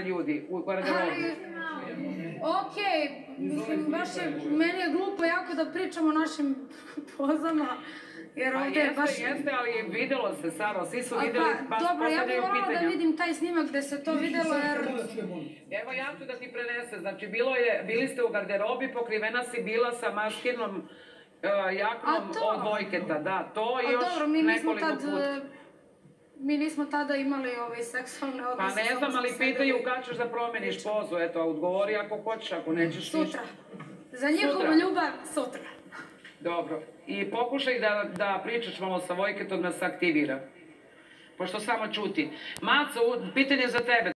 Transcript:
ljudi u garderobi? Ok, mislim, baš je, meni je glupo jako da pričam o našim pozama, jer Pa ovdje je jeste, baš... jeste, ali je vidjelo se, Saro, svi su vidjeli, pa, baš dobro, ja bih volala da vidim taj snimak gdje se to vidjelo, jer... Evo ja ću da ti prenese, znači bilo je, bili ste u garderobi, pokrivena si bila sa maškinom uh, jaknom to? od Vojketa, da, to još dobro, mi nismo nekoliko tad... puta. Mi nismo tada imali ovaj seksualne Pa odnose. ne samo znam, ali pitaju kad ćeš da promeniš pozu, eto, odgovori ako hoćeš, ako nećeš ništa. Sutra. Za njihovu Sutra. ljubav, sutra. Dobro, i pokušaj da, da pričaš malo sa Vojketom da se aktivira. Pošto samo čuti. Maco, pitanje za tebe.